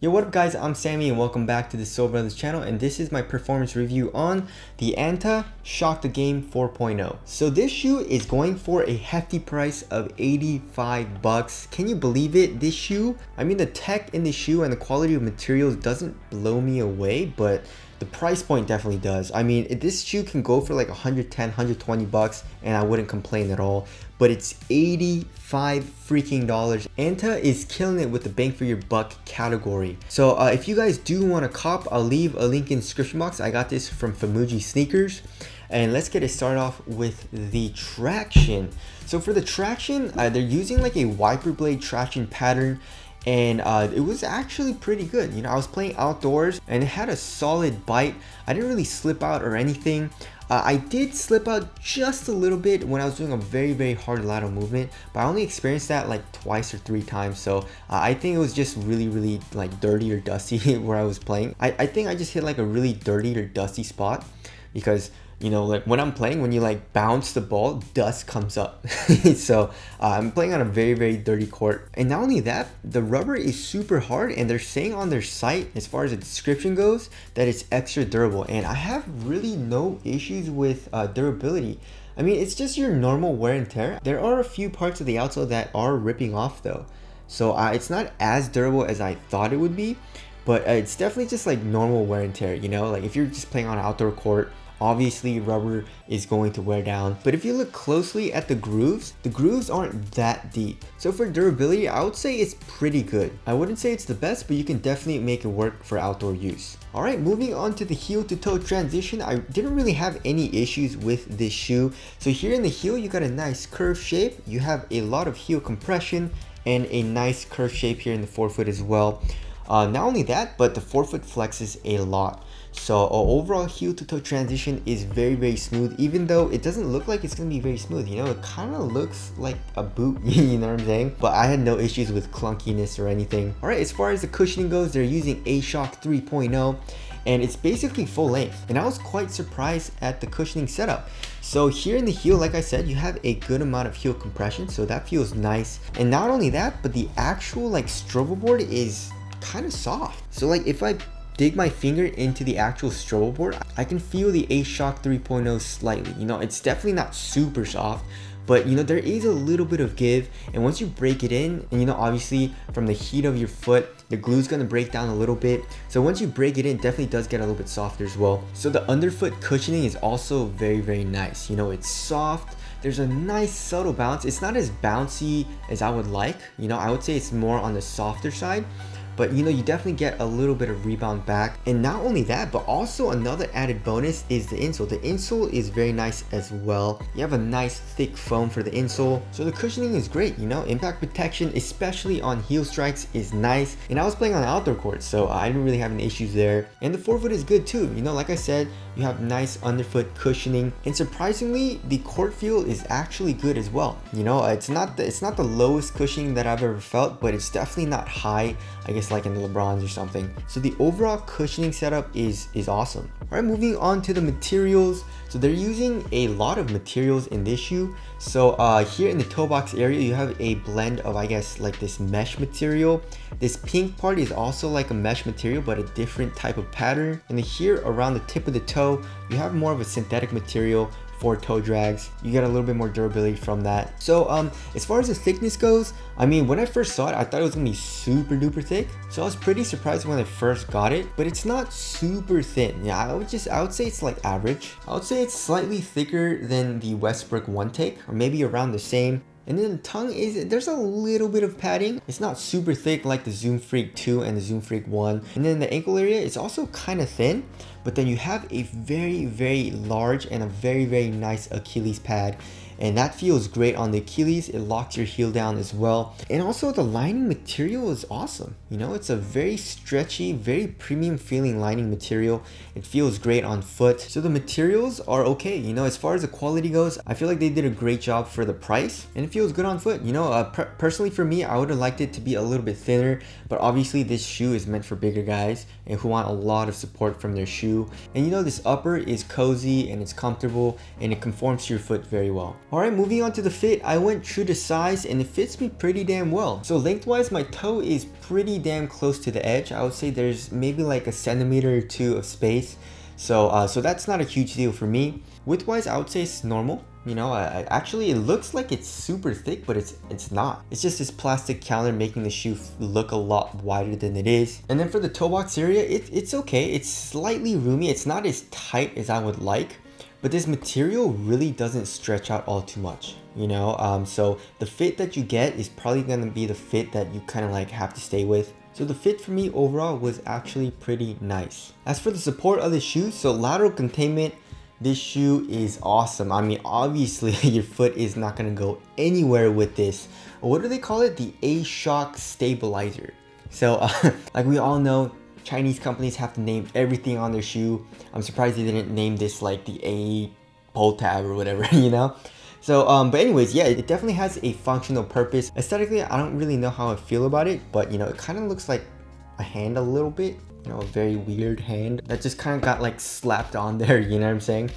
Yo, what up guys, I'm Sammy and welcome back to the Sole Brothers channel and this is my performance review on the Anta Shock the Game 4.0. So this shoe is going for a hefty price of 85 bucks. Can you believe it? This shoe, I mean the tech in the shoe and the quality of materials doesn't blow me away, but the price point definitely does. I mean, this shoe can go for like 110, 120 bucks and I wouldn't complain at all, but it's 85 freaking dollars. Anta is killing it with the bang for your buck category. So uh, if you guys do want to cop, I'll leave a link in the description box. I got this from Famuji Sneakers. And let's get it started off with the traction. So for the traction, uh, they're using like a wiper blade traction pattern and uh, it was actually pretty good. You know, I was playing outdoors and it had a solid bite. I didn't really slip out or anything. Uh, I did slip out just a little bit when I was doing a very, very hard lateral movement, but I only experienced that like twice or three times. So uh, I think it was just really, really like dirty or dusty where I was playing. I, I think I just hit like a really dirty or dusty spot because you know like when i'm playing when you like bounce the ball dust comes up. So uh, i'm playing on a very very dirty court. And not only that the rubber is super hard and they're saying on their site as far as the description goes that it's extra durable. And i have really no issues with uh, durability. I mean it's just your normal wear and tear. There are a few parts of the outsole that are ripping off though. So uh, it's not as durable as i thought it would be but uh, it's definitely just like normal wear and tear you know like if you're just playing on an outdoor court obviously rubber is going to wear down. But if you look closely at the grooves, the grooves aren't that deep. So for durability, I would say it's pretty good. I wouldn't say it's the best, but you can definitely make it work for outdoor use. Alright, moving on to the heel to toe transition, I didn't really have any issues with this shoe. So here in the heel, you got a nice curve shape. You have a lot of heel compression and a nice curve shape here in the forefoot as well. Uh, not only that, but the forefoot flexes a lot. So uh, overall heel to toe transition is very, very smooth, even though it doesn't look like it's going to be very smooth. You know, it kind of looks like a boot, you know what I'm saying? But I had no issues with clunkiness or anything. All right, as far as the cushioning goes, they're using A-Shock 3.0 and it's basically full length. And I was quite surprised at the cushioning setup. So here in the heel, like I said, you have a good amount of heel compression, so that feels nice. And not only that, but the actual like strobel board is kind of soft. So like if I dig my finger into the actual strobel board, I can feel the A-Shock 3.0 slightly. You know, it's definitely not super soft, but you know, there is a little bit of give. And once you break it in, and you know, obviously from the heat of your foot, the glue is gonna break down a little bit. So once you break it in, it definitely does get a little bit softer as well. So the underfoot cushioning is also very, very nice. You know, it's soft, there's a nice subtle bounce. It's not as bouncy as I would like. You know, I would say it's more on the softer side, but you know you definitely get a little bit of rebound back. And not only that but also another added bonus is the insole. The insole is very nice as well. You have a nice thick foam for the insole. So the cushioning is great you know? Impact protection especially on heel strikes is nice. And I was playing on outdoor courts so I didn't really have any issues there. And the forefoot is good too you know? Like I said you have nice underfoot cushioning and surprisingly the court feel is actually good as well you know it's not the, it's not the lowest cushioning that I've ever felt but it's definitely not high I guess like in the LeBrons or something. So the overall cushioning setup is, is awesome. All right, moving on to the materials. So they're using a lot of materials in this shoe. So uh, here in the toe box area, you have a blend of, I guess, like this mesh material. This pink part is also like a mesh material, but a different type of pattern. And here around the tip of the toe, you have more of a synthetic material for toe drags. You get a little bit more durability from that. So um, as far as the thickness goes, I mean, when I first saw it, I thought it was gonna be super duper thick. So I was pretty surprised when I first got it, but it's not super thin. Yeah, I would just, I would say it's like average. I would say it's slightly thicker than the Westbrook One Take, or maybe around the same. And then the tongue is, there's a little bit of padding. It's not super thick like the Zoom Freak 2 and the Zoom Freak 1. And then the ankle area is also kind of thin, but then you have a very, very large and a very, very nice Achilles pad and that feels great on the Achilles. It locks your heel down as well. And also the lining material is awesome. You know, it's a very stretchy, very premium feeling lining material. It feels great on foot. So the materials are okay. You know, as far as the quality goes, I feel like they did a great job for the price and it feels good on foot. You know, uh, per personally for me, I would have liked it to be a little bit thinner, but obviously this shoe is meant for bigger guys and who want a lot of support from their shoe. And you know, this upper is cozy and it's comfortable and it conforms to your foot very well. Alright, moving on to the fit, I went true to size and it fits me pretty damn well. So lengthwise, my toe is pretty damn close to the edge. I would say there's maybe like a centimeter or two of space. So, uh, so that's not a huge deal for me. Widthwise, I would say it's normal. You know, I, I, actually it looks like it's super thick, but it's it's not. It's just this plastic calendar making the shoe look a lot wider than it is. And then for the toe box area, it, it's okay. It's slightly roomy. It's not as tight as I would like but this material really doesn't stretch out all too much you know? Um, so the fit that you get is probably going to be the fit that you kind of like have to stay with. So the fit for me overall was actually pretty nice. As for the support of the shoe so lateral containment this shoe is awesome. I mean obviously your foot is not going to go anywhere with this. What do they call it? The a-shock stabilizer. So uh, like we all know Chinese companies have to name everything on their shoe. I'm surprised they didn't name this like the A pull tab or whatever, you know? So, um, but anyways, yeah, it definitely has a functional purpose. Aesthetically, I don't really know how I feel about it, but you know, it kind of looks like a hand a little bit, you know, a very weird hand that just kind of got like slapped on there, you know what I'm saying?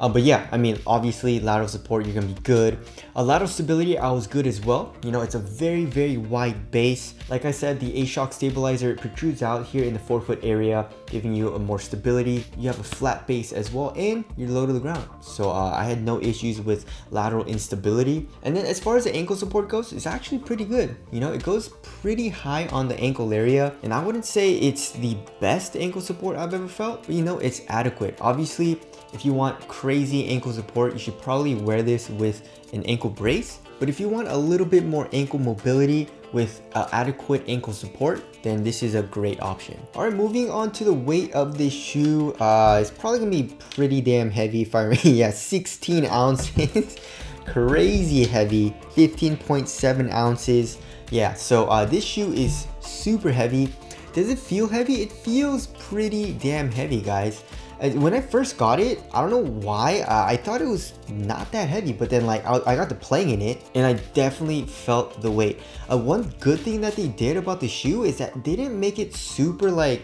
Uh, but yeah, I mean, obviously lateral support, you're gonna be good. A lateral stability, I was good as well. You know, it's a very, very wide base. Like I said, the A-Shock stabilizer protrudes out here in the forefoot area, giving you a more stability. You have a flat base as well, and you're low to the ground. So uh, I had no issues with lateral instability. And then as far as the ankle support goes, it's actually pretty good. You know, it goes pretty high on the ankle area. And I wouldn't say it's the best ankle support I've ever felt, but you know, it's adequate. Obviously, if you want crazy ankle support, you should probably wear this with an ankle brace. But if you want a little bit more ankle mobility with uh, adequate ankle support, then this is a great option. All right, moving on to the weight of this shoe. Uh, it's probably gonna be pretty damn heavy if I yeah, 16 ounces. Crazy heavy, 15.7 ounces. Yeah, so uh, this shoe is super heavy. Does it feel heavy? It feels pretty damn heavy, guys when I first got it, I don't know why, uh, I thought it was not that heavy, but then like I, I, got to playing in it and I definitely felt the weight. Uh, one good thing that they did about the shoe is that they didn't make it super like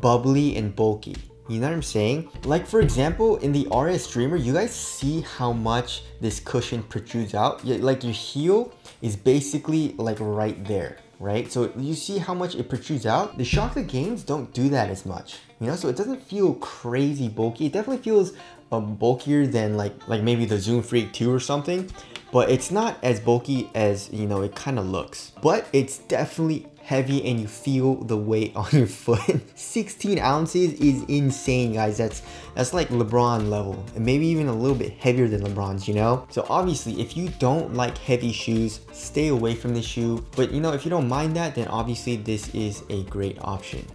bubbly and bulky. You know what I'm saying? Like for example, in the RS Dreamer, you guys see how much this cushion protrudes out? Like your heel is basically like right there right? So you see how much it protrudes out? The Shock the Games don't do that as much, you know? So it doesn't feel crazy bulky. It definitely feels um, bulkier than like, like maybe the Zoom Freak 2 or something, but it's not as bulky as, you know, it kind of looks. But it's definitely heavy and you feel the weight on your foot. 16 ounces is insane, guys. That's that's like LeBron level and maybe even a little bit heavier than LeBron's, you know? So obviously, if you don't like heavy shoes, stay away from the shoe. But you know, if you don't mind that, then obviously this is a great option.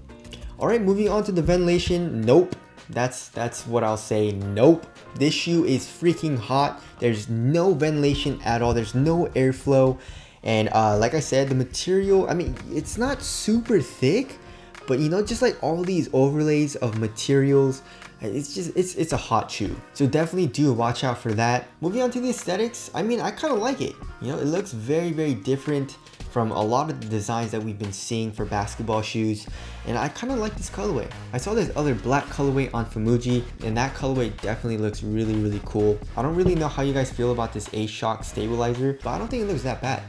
All right, moving on to the ventilation. Nope. That's that's what I'll say. Nope. This shoe is freaking hot. There's no ventilation at all. There's no airflow. And uh, like I said, the material, I mean, it's not super thick, but you know, just like all these overlays of materials, it's just, it's, it's a hot shoe. So definitely do watch out for that. Moving on to the aesthetics, I mean, I kind of like it. You know, it looks very, very different from a lot of the designs that we've been seeing for basketball shoes and I kind of like this colorway. I saw this other black colorway on Famuji and that colorway definitely looks really really cool. I don't really know how you guys feel about this A-Shock stabilizer but I don't think it looks that bad.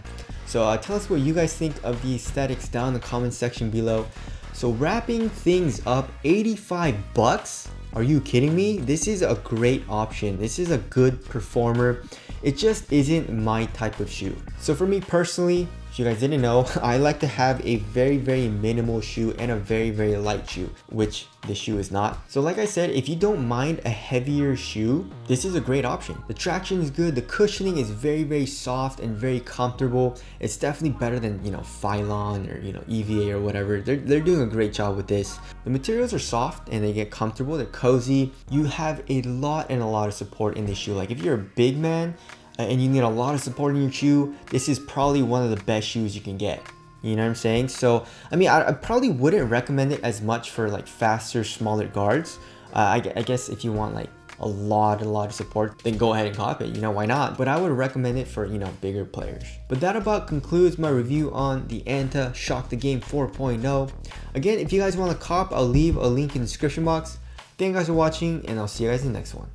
So uh, tell us what you guys think of the aesthetics down in the comment section below. So wrapping things up, 85 bucks? Are you kidding me? This is a great option. This is a good performer. It just isn't my type of shoe. So for me personally, if you guys didn't know, I like to have a very, very minimal shoe and a very, very light shoe, which the shoe is not. So like I said, if you don't mind a heavier shoe, this is a great option. The traction is good, the cushioning is very, very soft and very comfortable. It's definitely better than, you know, Phylon or, you know, EVA or whatever. They're, they're doing a great job with this. The materials are soft and they get comfortable, they're cozy. You have a lot and a lot of support in this shoe. Like if you're a big man, and you need a lot of support in your shoe, this is probably one of the best shoes you can get. You know what I'm saying? So, I mean, I, I probably wouldn't recommend it as much for like faster, smaller guards. Uh, I, I guess if you want like a lot, a lot of support, then go ahead and cop it. You know, why not? But I would recommend it for, you know, bigger players. But that about concludes my review on the Anta Shock the Game 4.0. Again, if you guys want to cop, I'll leave a link in the description box. Thank you guys for watching, and I'll see you guys in the next one.